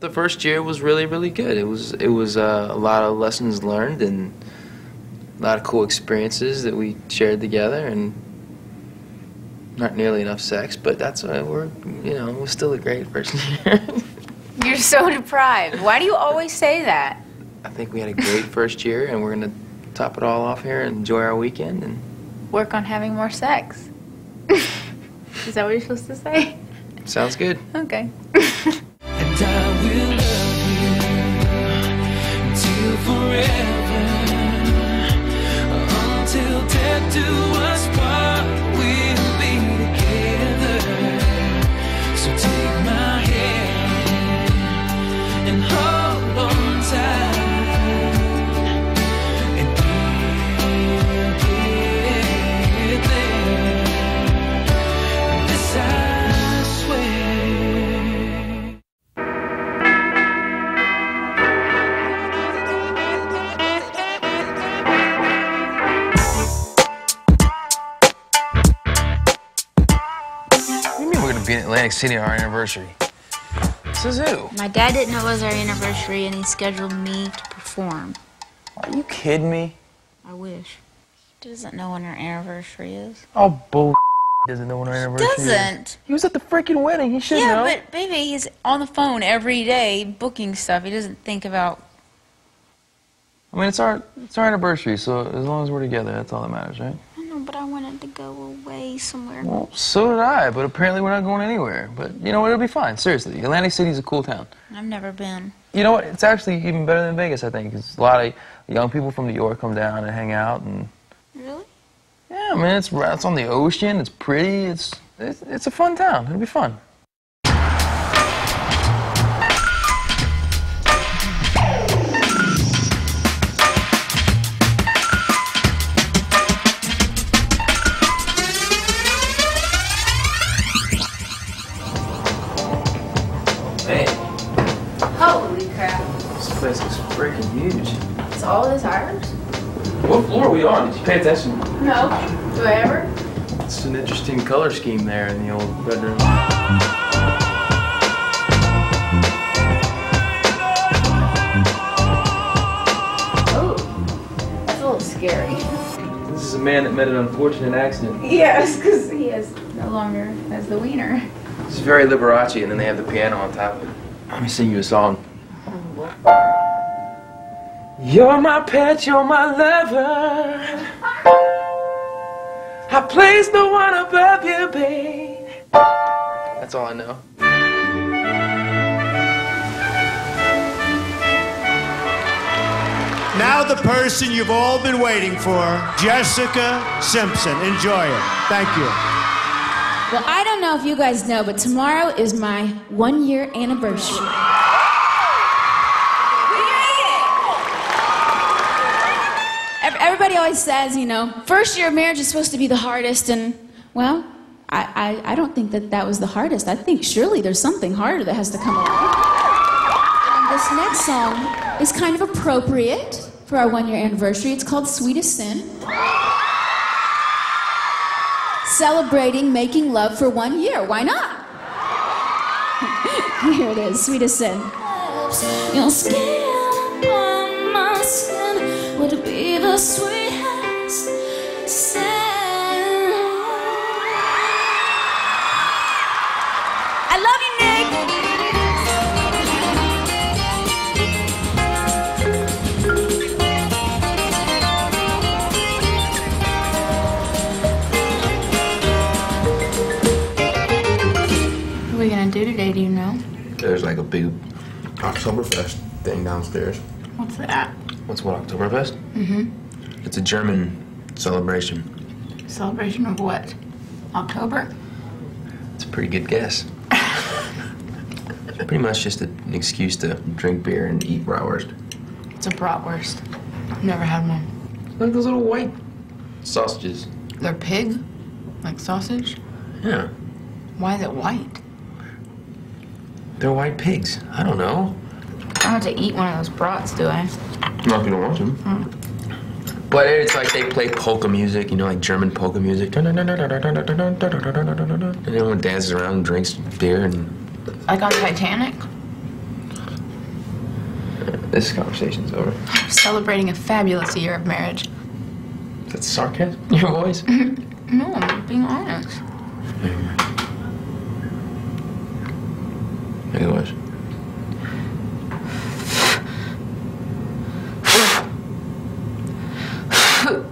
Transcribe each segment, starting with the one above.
the first year was really, really good. It was it was uh, a lot of lessons learned and a lot of cool experiences that we shared together, and not nearly enough sex, but that's why we're you know it was still a great first year. You're so deprived. Why do you always say that? I think we had a great first year, and we're gonna top it all off here and enjoy our weekend. And Work on having more sex. Is that what you're supposed to say? sounds good. Okay. Forever. Until death do we're gonna be in Atlantic City our anniversary? This is who? My dad didn't know it was our anniversary and he scheduled me to perform. Are you kidding me? I wish. He doesn't know when our anniversary is. Oh, bull. Doesn't know when our anniversary is. Doesn't. He was at the freaking wedding. He should Yeah, know. but baby, he's on the phone every day booking stuff. He doesn't think about. I mean, it's our it's our anniversary, so as long as we're together, that's all that matters, right? But I wanted to go away somewhere. Well, so did I, but apparently we're not going anywhere. But you know what? It'll be fine. Seriously, Atlantic City's a cool town. I've never been. You know what? It's actually even better than Vegas, I think, 'cause a lot of young people from New York come down and hang out, and Really? yeah, I mean, it's it's on the ocean. It's pretty. It's it's, it's a fun town. It'll be fun. Pay attention? No. Do I ever? It's an interesting color scheme there in the old bedroom. Oh. That's a little scary. This is a man that met an unfortunate accident. Yes, because he has no longer has the wiener. It's very Liberace, and then they have the piano on top of it. Let me sing you a song. Oh, You're my pet, you're my lover. I place no one above you, babe. That's all I know. Now the person you've all been waiting for, Jessica Simpson. Enjoy it. Thank you. Well, I don't know if you guys know, but tomorrow is my one year anniversary. Everybody always says, you know, first year of marriage is supposed to be the hardest, and well, I, I, I don't think that that was the hardest. I think surely there's something harder that has to come along. And this next song is kind of appropriate for our one year anniversary. It's called Sweetest Sin celebrating making love for one year. Why not? Here it is, sweetest sin. Would be the sweetest sin. I love you, Nick. What are we gonna do today, do you know? There's like a big Oktoberfest thing downstairs. What's that? What's what, Oktoberfest? Mm-hmm. It's a German celebration. Celebration of what? October? It's a pretty good guess. Pretty much just an excuse to drink beer and eat bratwurst. It's a bratwurst. I've Never had one. Like those little white sausages. They're pig? Like sausage? Yeah. Why is it white? They're white pigs. I don't know. I don't have to eat one of those brats, do I? Not if you don't want to. But it's like they play polka music, you know, like German polka music. And everyone dances around and drinks beer and Like on Titanic? This conversation's over. Celebrating a fabulous year of marriage. That's sarcasm in your voice? No, I'm being honest. Anyways.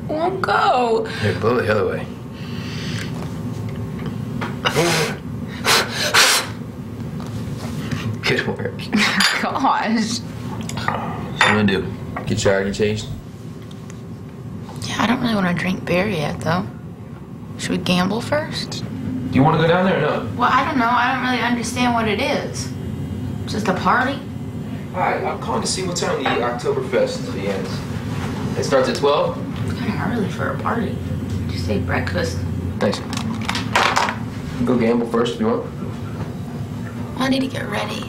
Won't go. Here, blow the other way. Good work. Gosh. What am I gonna do? Get showered, get changed? Yeah, I don't really want to drink beer yet, though. Should we gamble first? Do you want to go down there or no? Well, I don't know. I don't really understand what it is. It's Just a party? Hi, I'm calling to see what time the Oktoberfest begins. It starts at 12? It's kind of early for a party. Just say breakfast. Thanks. Go gamble first if you want. I need to get ready.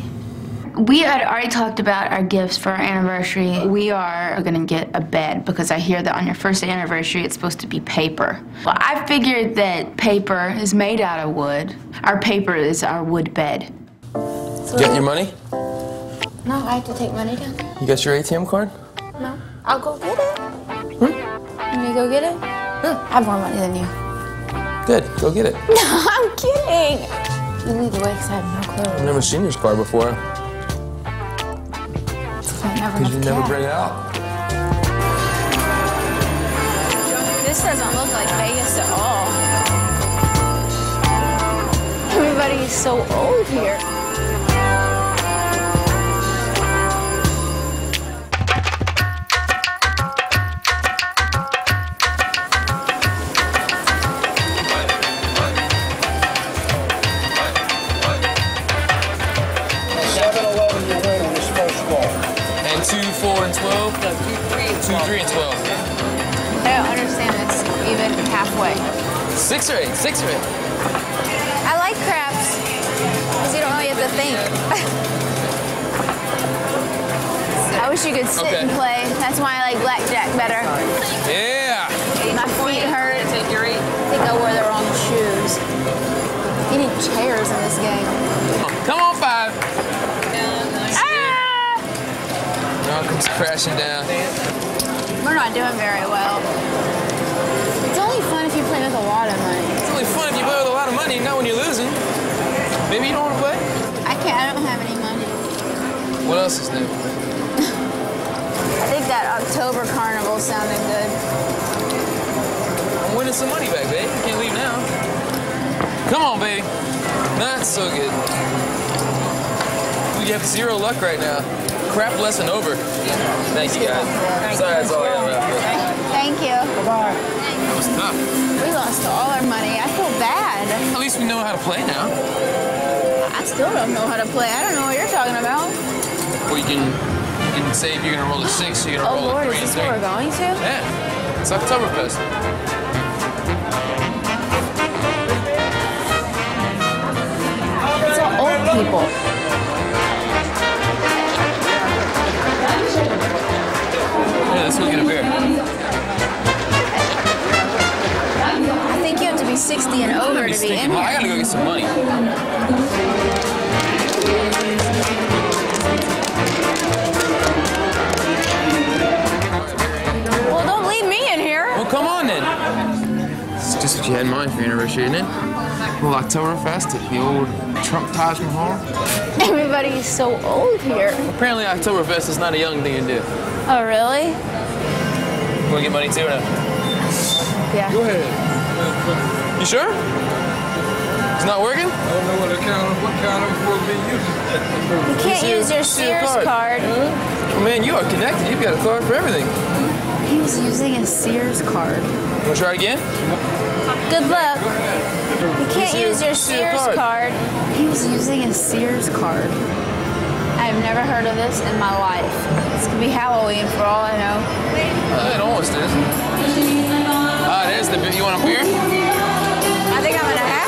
We had already talked about our gifts for our anniversary. We are gonna get a bed because I hear that on your first anniversary it's supposed to be paper. Well, I figured that paper is made out of wood. Our paper is our wood bed. Get your money? No, I have to take money down. You got your ATM card? No, I'll go get it. Hmm? You me go get it? Hmm. I have more money than you. Good, go get it. No, I'm kidding. You lead the way because I have no clue. I've never seen this card before. Because you never bring it out. This doesn't look like Vegas at all. Everybody is so old here. 6 or 8? 6 or 8? I like craps because you don't really have to think. I wish you could sit Okay. and play. That's why I like blackjack better. Yeah! My feet hurt. I think I wore the wrong shoes. You need chairs in this game. Come on, 5. Ah! Now it comes crashing down. We're not doing very well. Lot of money. It's only fun if you play with a lot of money, not when you're losing. Maybe you don't want to play? I can't. I don't have any money. What else is new? I think that October carnival sounded good. I'm winning some money back, babe. You can't leave now. Come on, baby. That's so good. You have zero luck right now. Crap lesson over. Thank you, guys. Sorry, that's all I have. Thank you. That was tough. We lost all our money. I feel bad. At least we know how to play now. I still don't know how to play. I don't know what you're talking about. Well, you can, you can say if you're gonna roll a six, you're gonna Oh roll Lord, a is three this and what three. we're going to? Yeah, it's Oktoberfest. It's all old people. Yeah, let's go get a beer. 60 and over to be in here. I gotta go get some money. Well, don't leave me in here. Well, come on then. It's just what you had in mind for your anniversary, isn't it? Well, Oktoberfest at the old Trump Taj Mahal. Everybody is so old here. Apparently, Oktoberfest is not a young thing to do. Oh, really? Want to get money too or no? Yeah. Go ahead. You sure? It's not working? I don't know what account, what kind I'm supposed to be using. You can't Use use your your Sears card. card. Well, man, you are connected. You've got a card for everything. He was using a Sears card. Wanna try it again? Good luck. You can't Use your- use your use your Sears card. card. He was using a Sears card. I've never heard of this in my life. This could be Halloween for all I know. Uh, it almost is. Ah, there's the beer. You want a beer?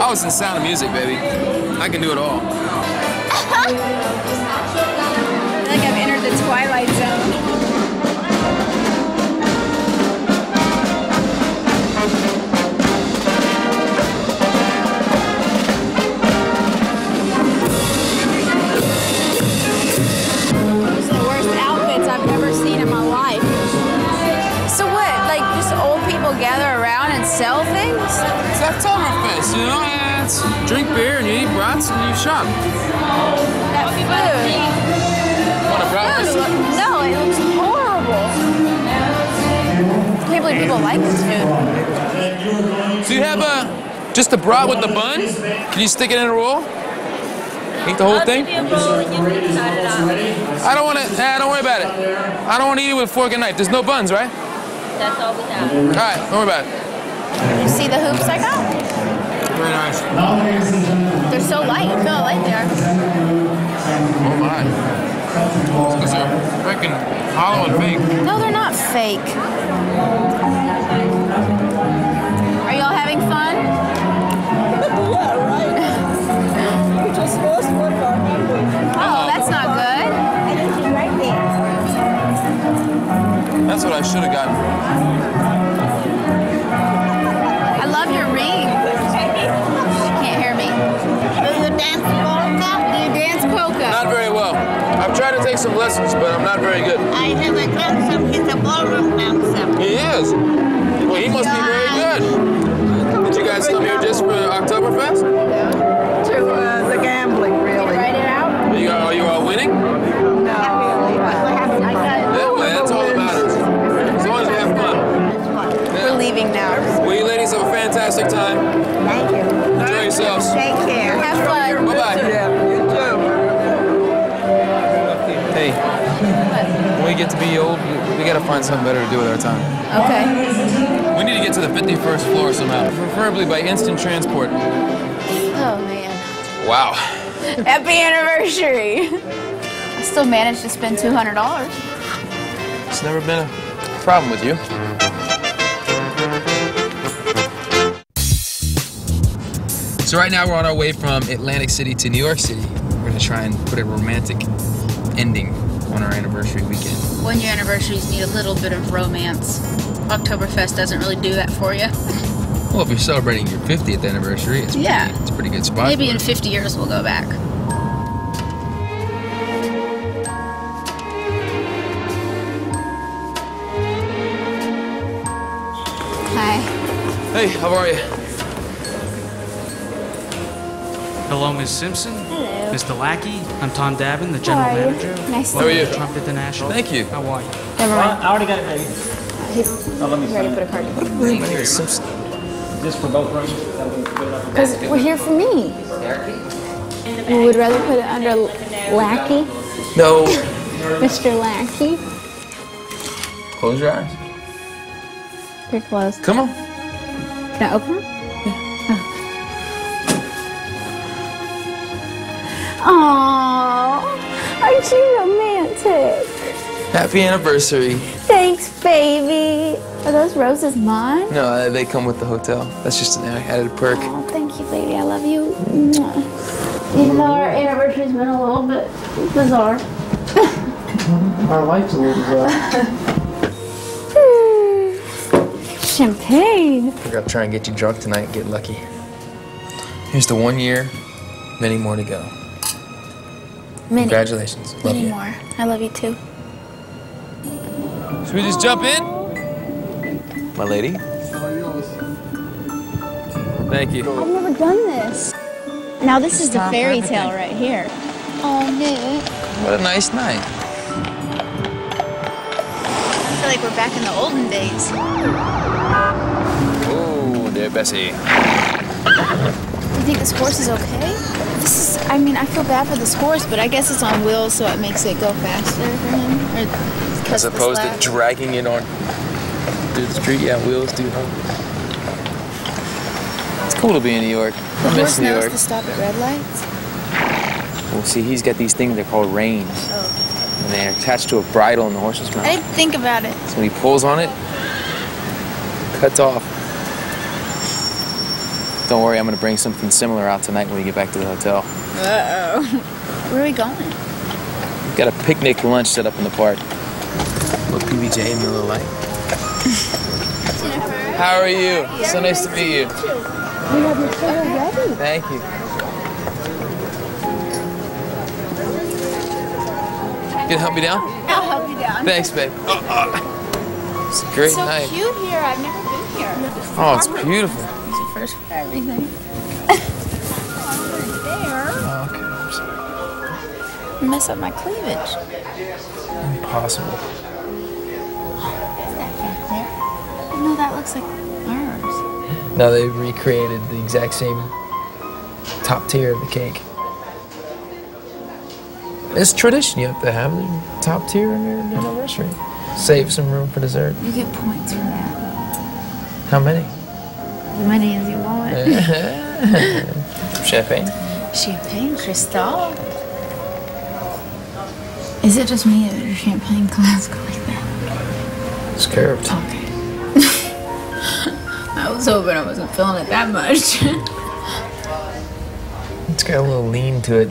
I was in Sound of Music, baby. I can do it all. gather around and sell things? It's Oktoberfest, you know? and It's drink beer and you eat brats and you shop. That food. Want a brat? No, it looks horrible. I can't believe people like this food. So you have a just a brat with the bun? Can you stick it in a roll? Eat the whole thing? I don't want to. Nah, don't worry about it. I don't want to eat it with a fork and knife. There's no buns, right? That's all we have. All right, don't worry about it. You see the hoops I got? Very nice. They're so light. Feel how light they are. Oh my. Because they're freaking hollow and fake. No, they're not fake. Are y'all having fun? yeah, right. we just lost one of our members. Oh, that's not good. That's what I should have gotten. I love your ring. She can't hear me. Do you dance polka? Do you dance polka? Not very well. I've tried to take some lessons, but I'm not very good. I have a grandson. He's a ballroom dancer. He is. Well, he must be very good. Did you guys come here just for Oktoberfest? To find something better to do with our time. Okay. We need to get to the 51st floor somehow, preferably by instant transport. Oh, man. Wow. Happy anniversary. I still managed to spend $200. It's never been a problem with you. So right now we're on our way from Atlantic City to New York City. We're gonna try and put a romantic ending on our anniversary weekend. One year anniversaries need a little bit of romance. Oktoberfest doesn't really do that for you. Well, if you're celebrating your 50th anniversary, it's Yeah. pretty, it's a pretty good spot. Maybe for in it. 50 years we'll go back. Hi. Hey, how are you? Hello, Ms. Simpson. Hello. Mr. Lachey. I'm Tom Davin, the general How are you? manager. Nice to How are meet you? you. Trump International. Thank you. How are you? Never mind. I already got it ready. He's oh, ready to put a card in. My name is Simpson. Just for both rooms. That'll be good enough. Because we're here for me. We would rather put it under Lachey, No. Mr. Lachey. Close your eyes. They're closed. Come on. Can I open them? Oh. Aren't you romantic? Happy anniversary. Thanks, baby. Are those roses mine? No, uh, they come with the hotel. That's just an added perk. Oh, thank you, baby. I love you. Even though our anniversary's been a little bit bizarre. Our life's a little bizarre. Champagne. We're gonna try and get you drunk tonight and get lucky. Here's the one year, many more to go. Many, Congratulations. Love many you. more. I love you too. Should we just jump in? My lady? Thank you. I've never done this. Now this is the fairy tale right here. Oh, Nick. What a nice night. I feel like we're back in the olden days. Oh, dear Bessie. You think this horse is okay? This is, I mean, I feel bad for this horse, but I guess it's on wheels, so it makes it go faster for him. As opposed to dragging it on through the street. Yeah, wheels do help. It's cool to be in New York. the I miss New York. to stop at red lights. Well, see, he's got these things they're called reins, Oh. and they're attached to a bridle in the horse's mouth. I didn't think about it. So when he pulls on it, cuts off. Don't worry, I'm gonna bring something similar out tonight when we get back to the hotel. Uh-oh. Where are we going? We've got a picnic lunch set up in the park. Little PBJ in the little light. How are you? So nice to meet you. We have your chair ready. Thank you. You gonna help me down? I'll help you down. Thanks, babe. Oh, oh. It's a great so night. cute here. I've never been here. Oh, it's beautiful. It's the first for everything. there. Oh, okay. I'm sorry. Mess up my cleavage. Impossible. No, that looks like ours. Now they recreated the exact same top tier of the cake. It's tradition. You have to have the top tier in your anniversary. Save some room for dessert. You get points for that. How many? As many as you want. Champagne. Champagne, Cristal? Is it just me or is your champagne glass go like that? It's curved. Okay. I was hoping I wasn't feeling it that much. It's got a little lean to it.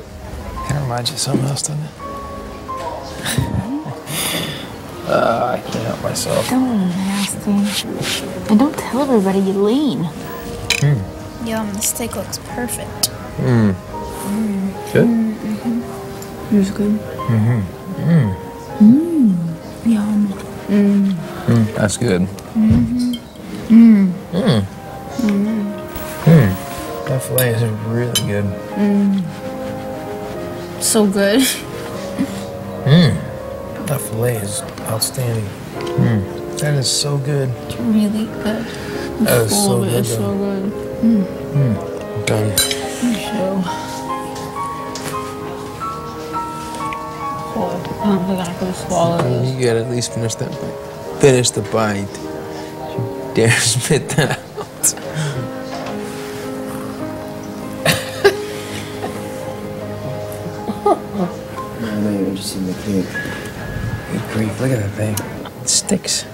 Kind of reminds you of something else, doesn't it? uh, I can't help myself. Don't nasty. And don't tell everybody you lean. Yum, the steak looks perfect. Mm. Good. It's good. Mm-hmm. Mm. Mmm. Yum. Mmm. Mm. That's good. Mm-hmm. Mmm. Mm. Mmm. Mm. That filet is really good. Mmm. So good. Mm. That filet is outstanding. Mm. That is so good. It's really good. That is so All of it good. is so good. Mm. Mm. Done. So. Oh, I don't think I could swallow this. You gotta at least finish that bite. Finish the bite. You dare spit that out. I know you're interested in the cake. Good grief, look at that thing. It sticks.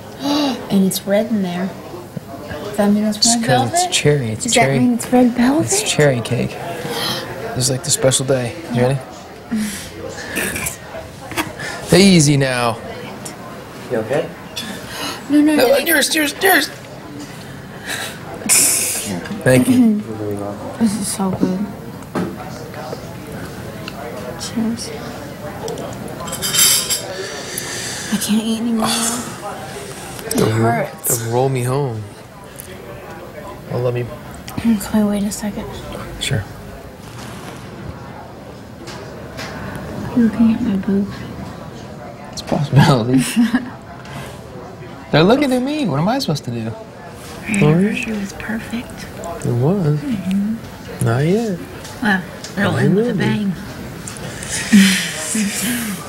And it's red in there. Does that mean it's It's red because velvet? it's cherry. It's Does cherry. that mean it's red velvet? It's cherry cake. This is like the special day. You ready? Easy now. You okay? No, no, no. Yours, yours, yours. Thank you. You're very welcome. This is so good. Cheers. I can't eat anymore. It hurts. roll me home. Well, let me. Can we wait a second? Sure. You're looking at my boobs? It's a possibility. They're looking at me. What am I supposed to do? Our anniversary was perfect. It was. Mm-hmm. Not yet. Well, it'll end with a bang.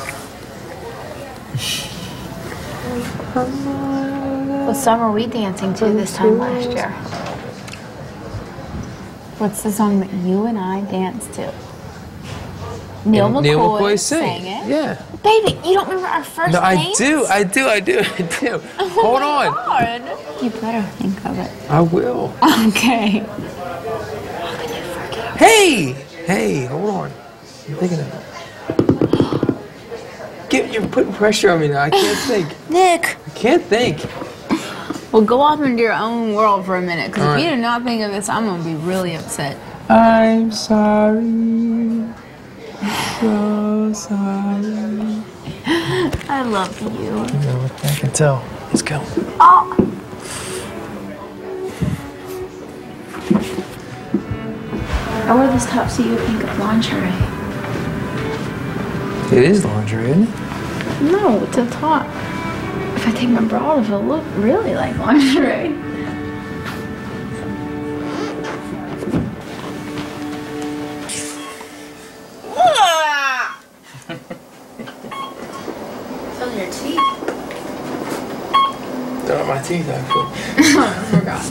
what song were we dancing to this time last year? What's the song that you and I danced to? Neal McCoy, Neal McCoy sang sang. it. Yeah. Baby, you don't remember our first No, I do. I do. I do. I do. Oh Hold my on. God. You better think of it. I will. Okay. Hey! Hey, hold on. I'm thinking of it. Get, you're putting pressure on me now. I can't think. Nick. I can't think. Well, go off into your own world for a minute, because All if you do not think of this, I'm gonna be really upset. I'm sorry. So sorry. I love you. You I can tell. Let's go. Oh. I wear this top so you would think of lingerie. It is lingerie, isn't it? No, it's a top. If I take my bra off, it'll look really like lingerie. Feel your teeth. They're not my teeth, actually. Oh, I forgot.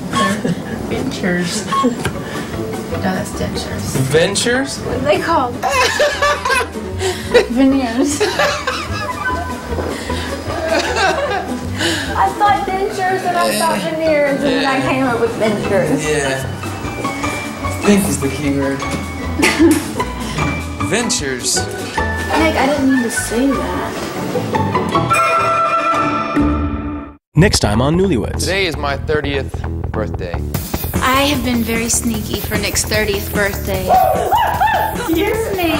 They're dentures. No, that's dentures. Ventures? What are they called? Veneers. Thought dentures and I and then I came up with dentures. Yeah. Think is the key word. Ventures. Nick, I didn't mean to say that. Next time on Newlyweds. Today is my 30th birthday. I have been very sneaky for Nick's 30th birthday. Excuse me.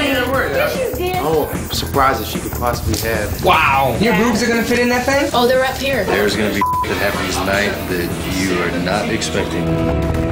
Oh, I'm surprised that she could possibly have. Wow. Your boobs are gonna fit in that thing? Oh, they're up here. There's gonna be that happens tonight that you are not expecting.